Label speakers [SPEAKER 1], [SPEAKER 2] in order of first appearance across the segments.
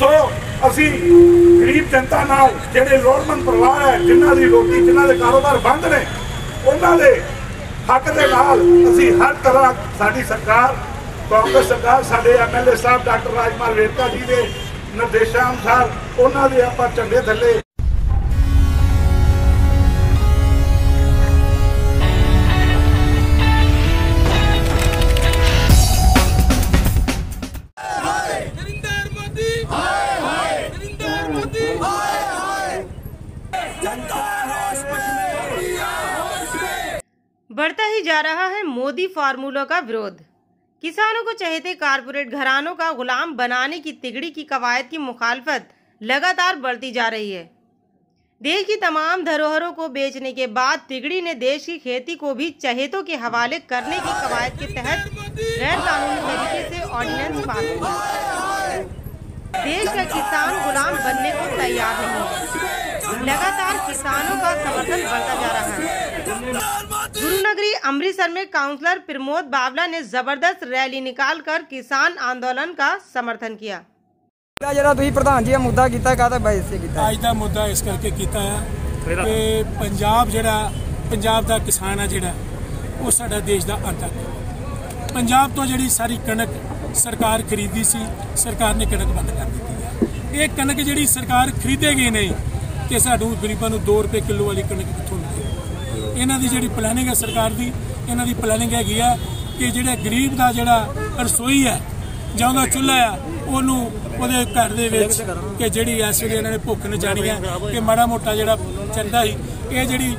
[SPEAKER 1] ਸੋ ਅਸੀਂ ਗਰੀਬ ਜਨਤਾ ਨਾਲ ਜਿਹੜੇ ਲੋੜਵੰਦ ਪਰਿਵਾਰ ਹੈ, ਜਿਨ੍ਹਾਂ ਦੀ ਰੋਟੀ, ਜਿਨ੍ਹਾਂ ਦੇ ਕਾਰੋਬਾਰ ਬੰਦ ਨੇ, ਉਹਨਾਂ ਦੇ ਹੱਕ ਦੇ ਨਾਲ ਅਸੀਂ ਹਰ ਤਰ੍ਹਾਂ ਸਾਡੀ ਸਰਕਾਰ, ਕਾਂਗਰਸ ਸਰਕਾਰ, ਸਾਡੇ ਐਮਐਲਏ ਸਾਹਿਬ ਡਾਕਟਰ ਰਾਜਮਾਲ ਵੇਰਕਾ ਜੀ ਦੇ ਨਿਰਦੇਸ਼ਾਂ ਅਨੁਸਾਰ ਉਹਨਾਂ ਦੇ ਆਪਾਂ ਝੰਡੇ ਥੱਲੇ
[SPEAKER 2] बढ़ता ही जा रहा है मोदी फार्मूलों का विरोध। किसानों को चहेते कारपोरेट घरानों का गुलाम बनाने की तिगड़ी की कवायद की मुखालफत लगातार बढ़ती जा रही है। देश की तमाम धरोहरों को बेचने के बाद तिगड़ी ने देश की खेती को भी चहेतों के हवाले करने की कवायद के तहत गैर कानूनी तरीके से ऑर्डिनेंस पास किया। देश का किसान गुलाम बनने को तैयार नहीं लगातार किसानों का समर्थन बढ़ता जा रहा है। गुरुनगरी अमृतसर में काउंसलर प्रमोद बावला ने जबरदस्त रैली निकालकर किसान आंदोलन का समर्थन किया
[SPEAKER 3] ਇਹਦਾ ਜਿਹੜਾ ਤੁਸੀਂ ਪ੍ਰਧਾਨ ਜੀ ਇਹ ਮੁੱਦਾ ਕੀਤਾ ਕਾਹਦਾ ਬੈਸ ਤੇ ਕੀਤਾ
[SPEAKER 4] ਅੱਜ ਦਾ ਮੁੱਦਾ ਇਸ ਕਰਕੇ ਕੀਤਾ ਹੈ ਕਿ ਪੰਜਾਬ ਜਿਹੜਾ ਪੰਜਾਬ ਦਾ ਕਿਸਾਨ ਆ ਜਿਹੜਾ ਉਹ ਸਾਡਾ ਦੇਸ਼ ਦਾ ਅੰਤਕ ਹੈ ਪੰਜਾਬ ਤੋਂ ਜਿਹੜੀ ਸਾਰੀ ਕਣਕ ਸਰਕਾਰ ਖਰੀਦੀ ਸੀ ਸਰਕਾਰ ਨੇ ਕਣਕ ਬੰਦ ਕਰ ਦਿੱਤੀ ਹੈ ਇਹ ਕਣਕ ਜਿਹੜੀ ਸਰਕਾਰ ਖਰੀਦੇਗੀ ਨਹੀਂ ਕਿ ਸਾਨੂੰ ਗਰੀਬਾਂ ਨੂੰ 2 ਰੁਪਏ ਕਿਲੋ ਵਾਲੀ ਕਣਕ ਕਿੱਥੋਂ ਮਿਲੇਗੀ ਇਹਨਾਂ ਦੀ ਜਿਹੜੀ ਪਲੈਨਿੰਗ ਹੈ ਸਰਕਾਰ ਦੀ, ਇਹਨਾਂ ਦੀ ਪਲੈਨਿੰਗ ਹੈਗੀ ਆ ਕਿ ਜਿਹੜੇ ਗਰੀਬ ਦਾ ਜਿਹੜਾ ਰਸੋਈ ਹੈ, ਜਾਂ ਉਹਦਾ ਚੁੱਲ੍ਹਾ ਆ, ਉਹਨੂੰ ਉਹਦੇ ਘਰ ਦੇ ਵਿੱਚ ਕਿ ਜਿਹੜੀ ਇਸ ਵੇਲੇ ਇਹਨਾਂ ਨੇ ਭੁੱਖ ਨਚਾਣੀ ਹੈ ਕਿ ਮਾੜਾ ਮੋਟਾ ਜਿਹੜਾ ਚੱਲਦਾ ਸੀ ਇਹ ਜਿਹੜੀ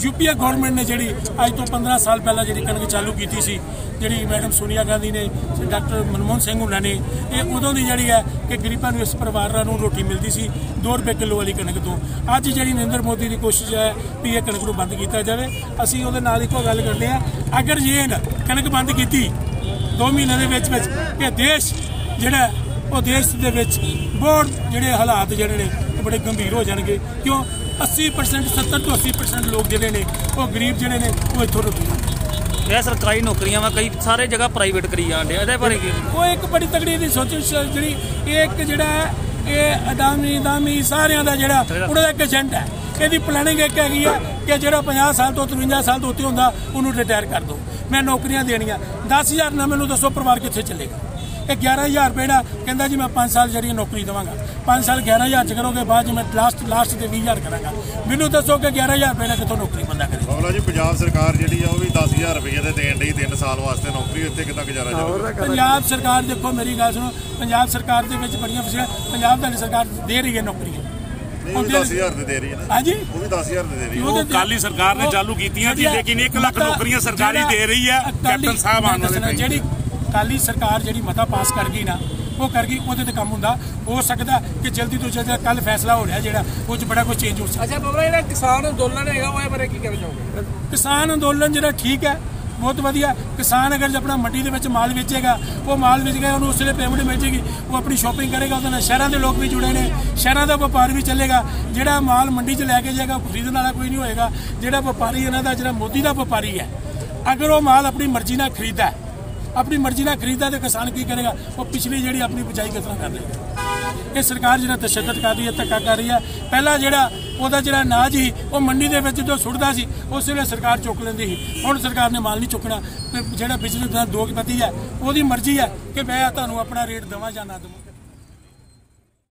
[SPEAKER 4] ਯੂਪੀਏ ਗਵਰਨਮੈਂਟ ਨੇ ਜਿਹੜੀ ਅੱਜ ਤੋਂ 15 ਸਾਲ ਪਹਿਲਾਂ ਜਿਹੜੀ ਕਣਕ ਚਾਲੂ ਕੀਤੀ ਸੀ, ਜਿਹੜੀ ਮੈਡਮ ਸੋਨੀਆ ਗਾਂਧੀ ਨੇ ਡਾਕਟਰ ਮਨਮੋਹਨ ਸਿੰਘ ਹੁਣਾਂ ਨੇ, ਇਹ ਉਦੋਂ ਦੀ ਜਿਹੜੀ ਹੈ ਕਿ ਗਰੀਬਾਂ ਨੂੰ, ਇਸ ਪਰਿਵਾਰਾਂ ਨੂੰ ਰੋਟੀ ਮਿਲਦੀ ਸੀ 2 ਰੁਪਏ ਕਿਲੋ ਵਾਲੀ ਕਣਕ ਤੋਂ। ਅੱਜ ਜਿਹੜੀ ਨਰਿੰਦਰ ਮੋਦੀ ਦੀ ਕੋਸ਼ਿਸ਼ ਹੈ ਵੀ ਇਹ ਕਣਕ ਨੂੰ ਬੰਦ ਕੀਤਾ ਜਾਵੇ, ਅਸੀਂ ਉਹਦੇ ਨਾਲ ਇੱਕੋ ਗੱਲ ਕਰਦੇ ਹਾਂ, ਅਗਰ ਜੇ ਕਣਕ ਬੰਦ ਕੀਤੀ 2 ਮਹੀਨੇ ਦੇ ਵਿੱਚ ਵਿੱਚ ਕਿ ਦੇਸ਼ ਜਿਹੜਾ ਉਹ ਦੇਸ਼ ਦੇ ਵਿੱਚ ਬਹੁਤ ਜਿਹੜੇ ਹਾਲਾਤ ਜਿਹੜੇ ਨੇ, ਉਹ ਬੜੇ ਗੰਭੀਰ ਹੋ ਜਾਣਗੇ। ਕਿਉਂ? 80% 70 ਤੋਂ 80% ਲੋਕ ਜਿਹੜੇ ਨੇ ਉਹ ਗਰੀਬ ਜਿਹੜੇ ਨੇ ਉਹ ਇੱਥੋਂ ਰੁਕ ਜਾਣਗੇ
[SPEAKER 5] ਇਹ ਸਰਕਾਰੀ ਨੌਕਰੀਆਂ ਵਾ ਕਈ ਸਾਰੇ ਜਗ੍ਹਾ ਪ੍ਰਾਈਵੇਟ ਕਰੀ ਜਾਂਦੇ ਆ ਇਹਦੇ ਬਾਰੇ ਕੀ?
[SPEAKER 4] ਉਹ ਇੱਕ ਬੜੀ ਤਗੜੀ ਦੀ ਸੋਚ ਜਿਹੜੀ ਇਹ ਇੱਕ ਜਿਹੜਾ ਹੈ, ਇਹ ਅਡਾਮੀ ਦਾਮੀ ਸਾਰਿਆਂ ਦਾ ਜਿਹੜਾ ਉਹਨਾਂ ਦਾ ਇੱਕ ਏਜੰਟ ਹੈ। ਇਹਦੀ ਪਲੈਨਿੰਗ ਇੱਕ ਹੈਗੀ ਆ ਕਿ ਜਿਹੜਾ 50 ਸਾਲ ਤੋਂ 53 ਸਾਲ ਤੋਂ ਉੱਤੇ ਹੁੰਦਾ ਉਹਨੂੰ ਰਿਟਾਇਰ ਕਰ ਦੋ ਮੈਂ ਨੌਕਰੀਆਂ ਦੇਣੀਆਂ। 10000 ਨਾਲ ਮੈਨੂੰ ਦੱਸੋ ਪਰਿਵਾਰ ਕਿੱਥੇ ਚੱਲੇਗਾ? ਇਹ 11000 ਰੁਪਏ ਦਾ ਕਹਿੰਦਾ ਜੀ ਮੈਂ 5 ਸਾਲ ਜਿਹੜੀ ਨੌਕਰੀ ਦੇਵਾਂਗਾ। 5 ਸਾਲ 11000 ਚ ਕਰੋਗੇ ਬਾਅਦ ਚ ਮੈਂ ਲਾਸਟ ਲਾਸਟ ਤੇ 20000 ਕਰਾਂਗਾ। ਮੈਨੂੰ ਦੱਸੋ ਕਿ 11000 ਰੁਪਏ ਦਾ ਕਿੱਥੋਂ ਨੌਕਰੀ ਬੰਦਾ ਕਰੇ?
[SPEAKER 6] ਬਾਬਲਾ ਜੀ ਪੰਜਾਬ ਸਰਕਾਰ ਜਿਹੜੀ ਆ ਉਹ ਵੀ 10000 ਰੁਪਏ ਦੇ ਦੇਣ ਲਈ 3 ਸਾਲ ਵਾਸਤੇ ਨੌਕਰੀ ਉੱਤੇ ਕਿੱਦਾਂ ਗੁਜ਼ਾਰਾ ਜਾਵੇ
[SPEAKER 4] ਪੰਜਾਬ ਸਰਕਾਰ ਦੇਖੋ ਮੇਰੀ ਗੱਲ ਸੁਣੋ ਪੰਜਾਬ ਸਰਕਾਰ ਦੇ ਵਿੱਚ ਬੜੀਆਂ ਫਸਿਆ ਪੰਜਾਬ ਦੀ ਸਰਕਾਰ ਦੇ ਰਹੀ ਹੈ ਨੌਕਰੀਆਂ
[SPEAKER 6] ਨਹੀਂ ਉਹ ਵੀ 10000 ਦੇ ਦੇ ਰਹੀ ਹੈ ਨਾ।
[SPEAKER 4] ਹਾਂਜੀ?
[SPEAKER 6] ਉਹ ਵੀ 10000 ਦੇ ਦੇ ਰਹੀ ਹੈ।
[SPEAKER 7] ਉਹ ਕਾਲੀ ਸਰਕਾਰ ਨੇ ਚਾਲੂ ਕੀਤੀਆਂ ਜੀ ਲੇਕਿਨ 1 ਲੱਖ ਨੌਕਰੀਆਂ ਸਰਕਾਰੀ ਦੇ ਰਹੀ ਹੈ ਕੈਪਟਨ ਸਾਹਿਬ ਆਉਣ ਵਾਲੇ
[SPEAKER 4] ਜਿਹੜੀ ਅਕਾਲੀ ਸਰਕਾਰ ਜਿਹੜੀ ਮਤਾ ਪਾਸ ਕਰ ਗਈ ਨਾ ਉਹ ਕਰ ਗਈ ਉਹਦੇ ਤੇ ਕੰਮ ਹੁੰਦਾ। ਹੋ ਸਕਦਾ ਕਿ ਜਲਦੀ ਤੋਂ ਜਲਦੀ ਕੱਲ ਫੈਸਲਾ ਹੋ ਰਿਹਾ ਜਿਹੜਾ ਉਹ ਚ ਬੜਾ ਕੁਝ ਚੇਂਜ ਹੋ ਸਕਦਾ।
[SPEAKER 8] ਅੱਛਾ ਬਾਬਾ ਜਿਹੜਾ ਕਿਸਾਨ ਅੰਦੋਲਨ ਹੈਗਾ ਉਹਦੇ ਬਾਰੇ ਕੀ ਕਹਿ ਚਾਹੋਗੇ?
[SPEAKER 4] ਕਿਸਾਨ ਅੰਦੋਲਨ ਜਿਹੜਾ ਠੀਕ ਹੈ ਬਹੁਤ ਵਧੀਆ। ਕਿਸਾਨ ਅਗਰ ਆਪਣਾ ਮੰਡੀ ਦੇ ਵਿੱਚ ਮਾਲ ਵੇਚੇਗਾ ਉਹ ਮਾਲ ਵੇਚ ਗਿਆ ਉਹਨੂੰ ਉਸਲੇ ਪੇਮੈਂਟ ਮਿਲ ਉਹ ਆਪਣੀ ਸ਼ਾਪਿੰਗ ਕਰੇਗਾ ਉਹਦੇ ਨਾਲ ਸ਼ਹਿਰਾਂ ਦੇ ਲੋਕ ਵੀ ਜੁੜੇ ਨੇ ਸ਼ਹਿਰਾਂ ਦਾ ਵਪਾਰ ਵੀ ਚੱਲੇਗਾ। ਜਿਹੜਾ ਮਾਲ ਮੰਡੀ 'ਚ ਲੈ ਕੇ ਜਾਏਗਾ ਖਰੀਦਣ ਵਾਲਾ ਕੋਈ ਨਹੀਂ ਹੋਏਗਾ। ਜਿਹੜਾ ਵਪਾਰੀ ਇਹਨਾਂ ਦਾ ਜਿਹੜਾ ਮੋਦੀ ਦਾ ਵਪਾਰੀ ਹੈ ਅਗਰ ਉਹ ਮਾਲ ਆਪਣੀ ਮਰਜ਼ੀ ਨਾਲ ਖਰੀਦਦਾ ਆਪਣੀ ਮਰਜ਼ੀ ਨਾਲ ਖਰੀਦਦਾ ਤੇ ਕਿਸਾਨ ਕੀ ਕਰੇਗਾ? ਉਹ ਪਿਛਲੀ ਜਿਹੜੀ ਆਪਣੀ ਬਿਜਾਈ ਕਿਸ ਕਰ ਲੇਗਾ ਇਹ ਸਰਕਾਰ ਜਿਹੜਾ ਤਸ਼ੱਦਦ ਕਰ ਰਹੀ ਹੈ, ਧੱਕਾ ਕਰ ਰਹੀ ਹੈ। ਪਹਿਲਾਂ ਜਿਹੜਾ ਉਹਦਾ ਜਿਹੜਾ ਅਨਾਜ ਸੀ, ਉਹ ਮੰਡੀ ਦੇ ਵਿੱਚ ਜਦੋਂ ਸੁੱਟਦਾ ਸੀ, ਉਸ ਵੇਲੇ ਸਰਕਾਰ ਚੁੱਕ ਲੈਂਦੀ ਸੀ। ਹੁਣ ਸਰਕਾਰ ਨੇ ਮਾਲ ਨਹੀਂ ਚੁੱਕਣਾ। ਤੇ ਜਿਹੜਾ ਬਿਜਲੀ ਦਾ ਦੋਗਪਤੀ ਹੈ, ਉਹਦੀ ਮਰਜ਼ੀ ਹੈ ਕਿ ਮੈਂ ਤੁਹਾਨੂੰ ਆਪਣਾ ਰੇਟ ਦੇਵਾਂ ਜਾਂ ਨਾ ਦੇਵਾਂ।